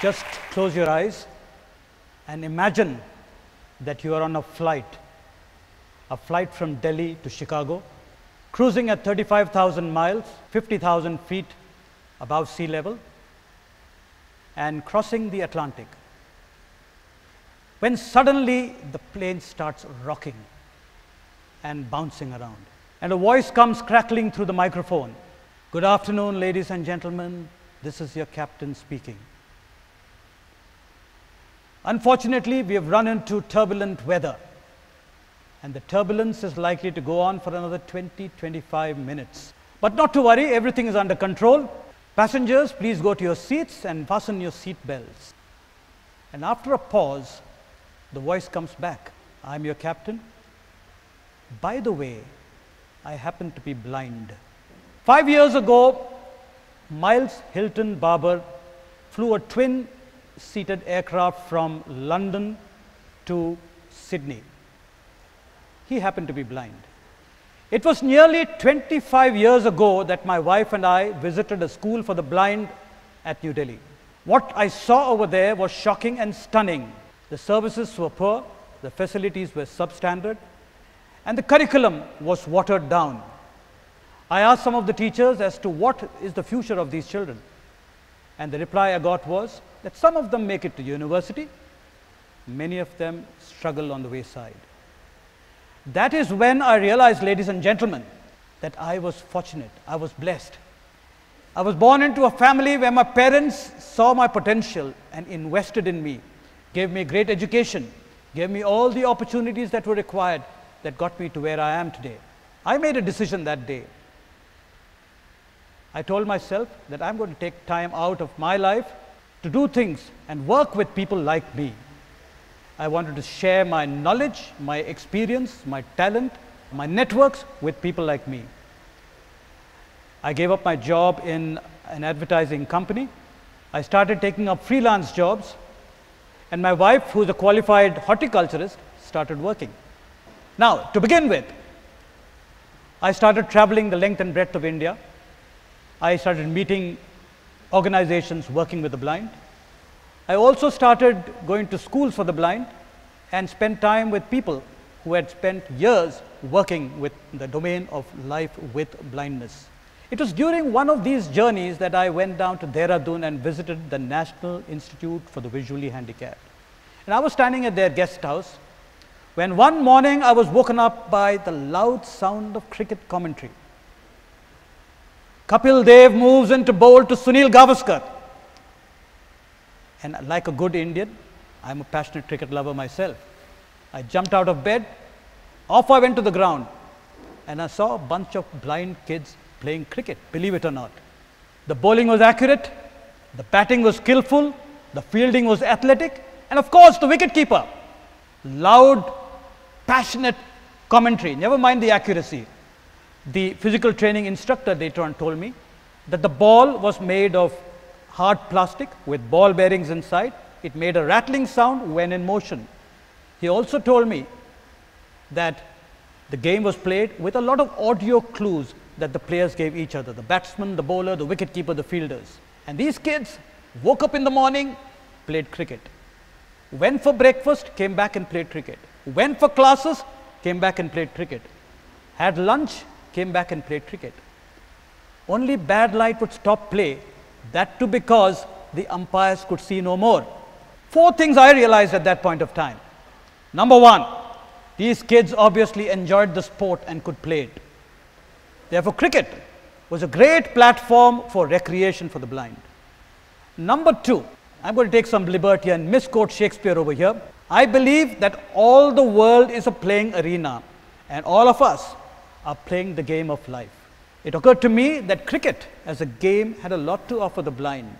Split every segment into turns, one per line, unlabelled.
Just close your eyes and imagine that you are on a flight, a flight from Delhi to Chicago, cruising at 35,000 miles, 50,000 feet above sea level, and crossing the Atlantic. When suddenly the plane starts rocking and bouncing around, and a voice comes crackling through the microphone Good afternoon, ladies and gentlemen. This is your captain speaking. Unfortunately, we have run into turbulent weather, and the turbulence is likely to go on for another 20 25 minutes. But not to worry, everything is under control. Passengers, please go to your seats and fasten your seat belts. And after a pause, the voice comes back I'm your captain. By the way, I happen to be blind. Five years ago, Miles Hilton Barber flew a twin seated aircraft from London to Sydney. He happened to be blind. It was nearly 25 years ago that my wife and I visited a school for the blind at New Delhi. What I saw over there was shocking and stunning. The services were poor, the facilities were substandard, and the curriculum was watered down. I asked some of the teachers as to what is the future of these children. And the reply I got was that some of them make it to university, many of them struggle on the wayside. That is when I realized, ladies and gentlemen, that I was fortunate, I was blessed. I was born into a family where my parents saw my potential and invested in me, gave me great education, gave me all the opportunities that were required that got me to where I am today. I made a decision that day I told myself that I'm going to take time out of my life to do things and work with people like me. I wanted to share my knowledge, my experience, my talent, my networks with people like me. I gave up my job in an advertising company. I started taking up freelance jobs, and my wife, who is a qualified horticulturist, started working. Now, to begin with, I started traveling the length and breadth of India I started meeting organizations working with the blind. I also started going to schools for the blind and spent time with people who had spent years working with the domain of life with blindness. It was during one of these journeys that I went down to Dehradun and visited the National Institute for the Visually Handicapped. And I was standing at their guest house when one morning I was woken up by the loud sound of cricket commentary. Kapil Dev moves into bowl to Sunil Gavaskar. And like a good Indian, I'm a passionate cricket lover myself. I jumped out of bed, off I went to the ground, and I saw a bunch of blind kids playing cricket, believe it or not. The bowling was accurate, the batting was skillful, the fielding was athletic, and of course, the wicketkeeper. Loud, passionate commentary, never mind the accuracy the physical training instructor later on told me that the ball was made of hard plastic with ball bearings inside. It made a rattling sound when in motion. He also told me that the game was played with a lot of audio clues that the players gave each other the batsman, the bowler, the wicketkeeper, the fielders. And these kids woke up in the morning, played cricket. Went for breakfast, came back and played cricket. Went for classes, came back and played cricket. Had lunch, came back and played cricket. Only bad light would stop play, that too because the umpires could see no more. Four things I realized at that point of time. Number one, these kids obviously enjoyed the sport and could play it. Therefore, cricket was a great platform for recreation for the blind. Number two, I'm going to take some liberty and misquote Shakespeare over here. I believe that all the world is a playing arena, and all of us are playing the game of life. It occurred to me that cricket as a game had a lot to offer the blind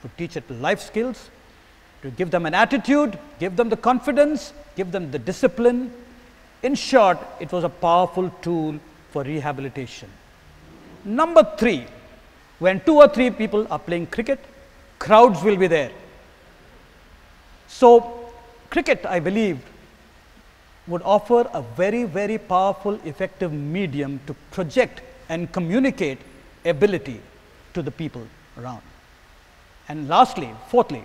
to teach it life skills, to give them an attitude, give them the confidence, give them the discipline. In short, it was a powerful tool for rehabilitation. Number three, when two or three people are playing cricket, crowds will be there. So, cricket, I believe, would offer a very, very powerful, effective medium to project and communicate ability to the people around. And lastly, fourthly,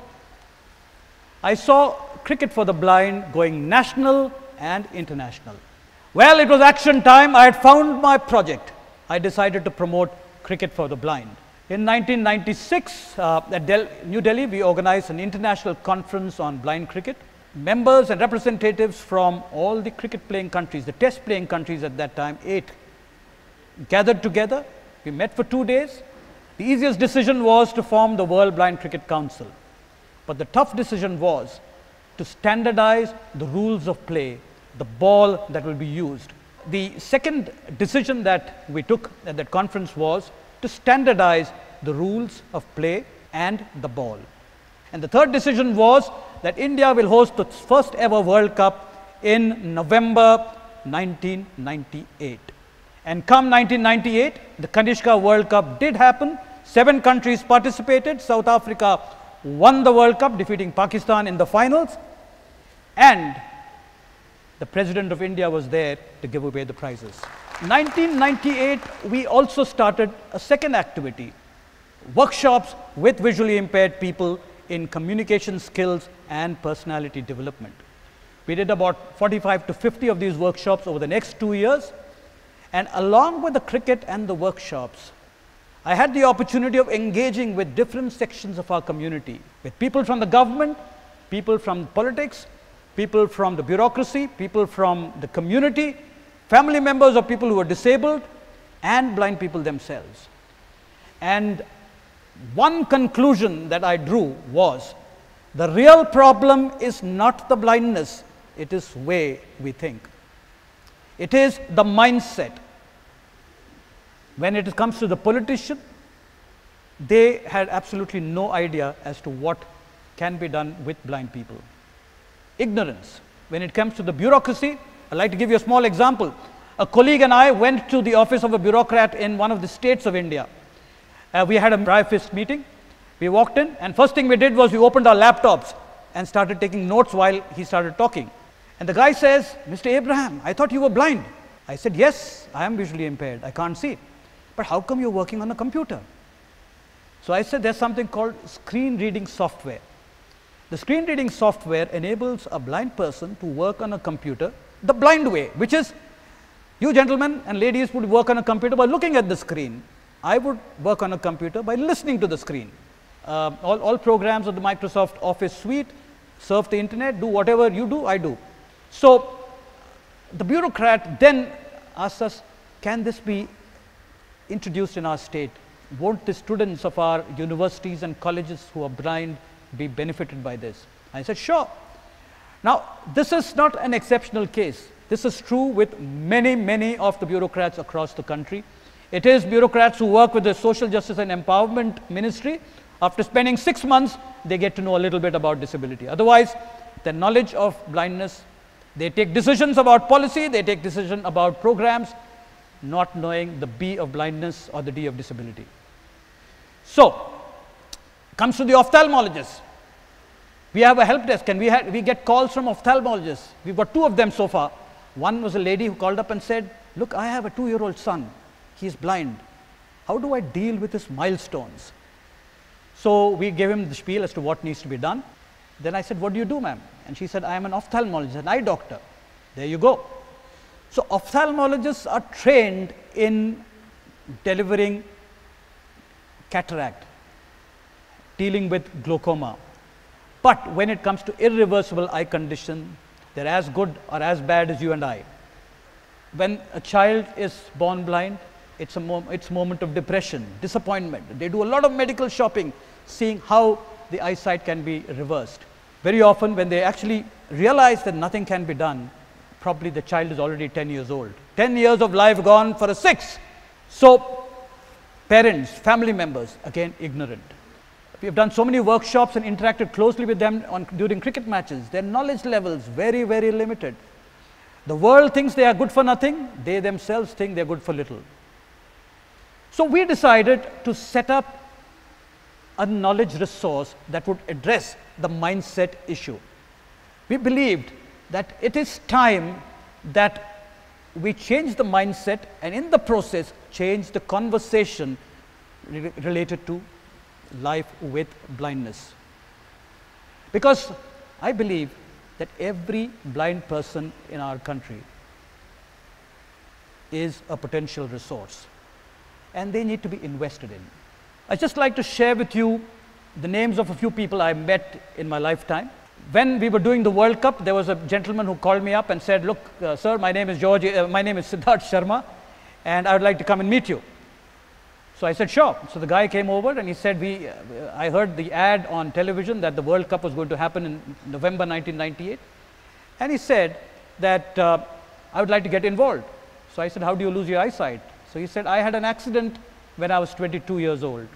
I saw cricket for the blind going national and international. Well, it was action time. I had found my project. I decided to promote cricket for the blind. In 1996, uh, at Del New Delhi, we organized an international conference on blind cricket. Members and representatives from all the cricket playing countries, the test playing countries at that time, eight, gathered together. We met for two days. The easiest decision was to form the World Blind Cricket Council. But the tough decision was to standardize the rules of play, the ball that will be used. The second decision that we took at that conference was to standardize the rules of play and the ball. And the third decision was that India will host the first ever World Cup in November 1998. And come 1998, the Kanishka World Cup did happen. Seven countries participated. South Africa won the World Cup, defeating Pakistan in the finals. And the President of India was there to give away the prizes. 1998, we also started a second activity, workshops with visually impaired people in communication skills and personality development. We did about 45 to 50 of these workshops over the next two years. And along with the cricket and the workshops, I had the opportunity of engaging with different sections of our community, with people from the government, people from politics, people from the bureaucracy, people from the community, family members of people who are disabled and blind people themselves. And one conclusion that I drew was the real problem is not the blindness, it is way we think. It is the mindset. When it comes to the politician, they had absolutely no idea as to what can be done with blind people. Ignorance. When it comes to the bureaucracy, I'd like to give you a small example. A colleague and I went to the office of a bureaucrat in one of the states of India. Uh, we had a dry fist meeting. We walked in, and first thing we did was we opened our laptops and started taking notes while he started talking. And the guy says, Mr. Abraham, I thought you were blind. I said, Yes, I am visually impaired. I can't see. But how come you're working on a computer? So I said, There's something called screen reading software. The screen reading software enables a blind person to work on a computer the blind way, which is you gentlemen and ladies would work on a computer by looking at the screen. I would work on a computer by listening to the screen. Uh, all, all programs of the Microsoft Office suite surf the internet, do whatever you do, I do. So, the bureaucrat then asks us, can this be introduced in our state? Won't the students of our universities and colleges who are blind be benefited by this? I said, sure. Now, this is not an exceptional case. This is true with many, many of the bureaucrats across the country. It is bureaucrats who work with the Social Justice and Empowerment Ministry. After spending six months, they get to know a little bit about disability. Otherwise, their knowledge of blindness, they take decisions about policy, they take decision about programs, not knowing the B of blindness or the D of disability. So, comes to the ophthalmologist. We have a help desk and we, had, we get calls from ophthalmologists. We've got two of them so far. One was a lady who called up and said, look, I have a two-year-old son. He's blind. How do I deal with his milestones? So we gave him the spiel as to what needs to be done. Then I said, what do you do, ma'am? And she said, I am an ophthalmologist, an eye doctor. There you go. So ophthalmologists are trained in delivering cataract, dealing with glaucoma, but when it comes to irreversible eye condition, they're as good or as bad as you and I. When a child is born blind, it's a mo it's moment of depression, disappointment. They do a lot of medical shopping, seeing how the eyesight can be reversed. Very often when they actually realize that nothing can be done, probably the child is already 10 years old. 10 years of life gone for a six. So parents, family members, again ignorant. We have done so many workshops and interacted closely with them on, during cricket matches. Their knowledge levels very, very limited. The world thinks they are good for nothing. They themselves think they are good for little. So we decided to set up a knowledge resource that would address the mindset issue. We believed that it is time that we change the mindset and in the process change the conversation re related to life with blindness. Because I believe that every blind person in our country is a potential resource and they need to be invested in. I'd just like to share with you the names of a few people I met in my lifetime. When we were doing the World Cup, there was a gentleman who called me up and said, Look, uh, sir, my name is George, uh, my name is Siddharth Sharma, and I would like to come and meet you. So I said, Sure. So the guy came over and he said, we, uh, I heard the ad on television that the World Cup was going to happen in November 1998. And he said that uh, I would like to get involved. So I said, How do you lose your eyesight? So he said, I had an accident when I was 22 years old.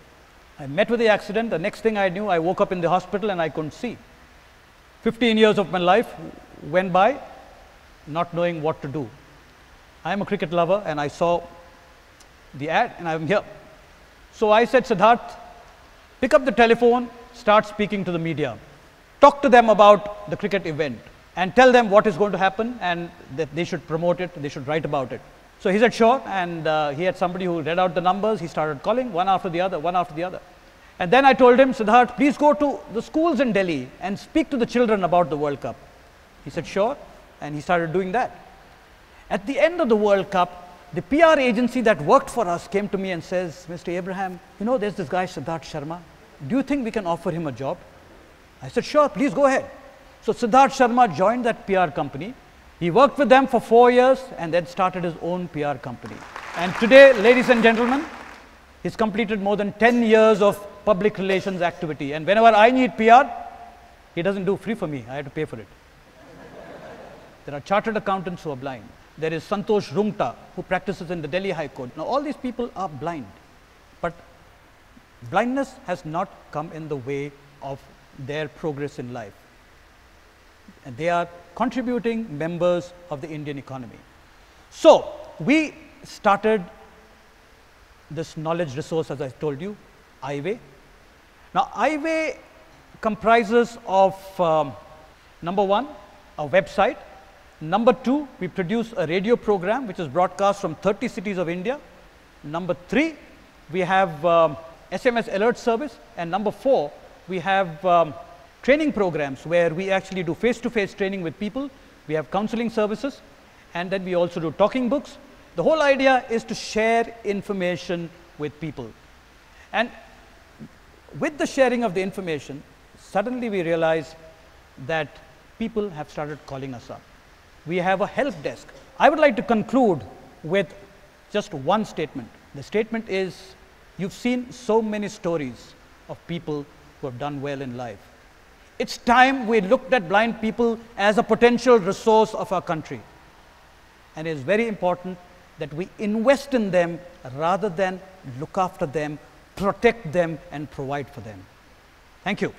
I met with the accident. The next thing I knew, I woke up in the hospital and I couldn't see. 15 years of my life went by not knowing what to do. I am a cricket lover and I saw the ad and I'm here. So I said, Siddharth, pick up the telephone, start speaking to the media. Talk to them about the cricket event and tell them what is going to happen and that they should promote it, they should write about it. So he said, sure, and uh, he had somebody who read out the numbers. He started calling one after the other, one after the other. And then I told him, Siddharth, please go to the schools in Delhi and speak to the children about the World Cup. He said, sure, and he started doing that. At the end of the World Cup, the PR agency that worked for us came to me and says, Mr. Abraham, you know, there's this guy, Siddharth Sharma. Do you think we can offer him a job? I said, sure, please go ahead. So Siddharth Sharma joined that PR company. He worked with them for four years and then started his own PR company. And today, ladies and gentlemen, he's completed more than 10 years of public relations activity. And whenever I need PR, he doesn't do free for me. I have to pay for it. there are chartered accountants who are blind. There is Santosh Rungta, who practices in the Delhi High Court. Now, all these people are blind. But blindness has not come in the way of their progress in life and they are contributing members of the Indian economy. So, we started this knowledge resource as I told you, Eyeway. Now, Eyeway comprises of um, number one, a website. Number two, we produce a radio program which is broadcast from 30 cities of India. Number three, we have um, SMS alert service. And number four, we have um, training programs where we actually do face-to-face training with people. We have counseling services and then we also do talking books. The whole idea is to share information with people. And with the sharing of the information, suddenly we realize that people have started calling us up. We have a help desk. I would like to conclude with just one statement. The statement is, you've seen so many stories of people who have done well in life. It's time we looked at blind people as a potential resource of our country. And it's very important that we invest in them rather than look after them, protect them, and provide for them. Thank you.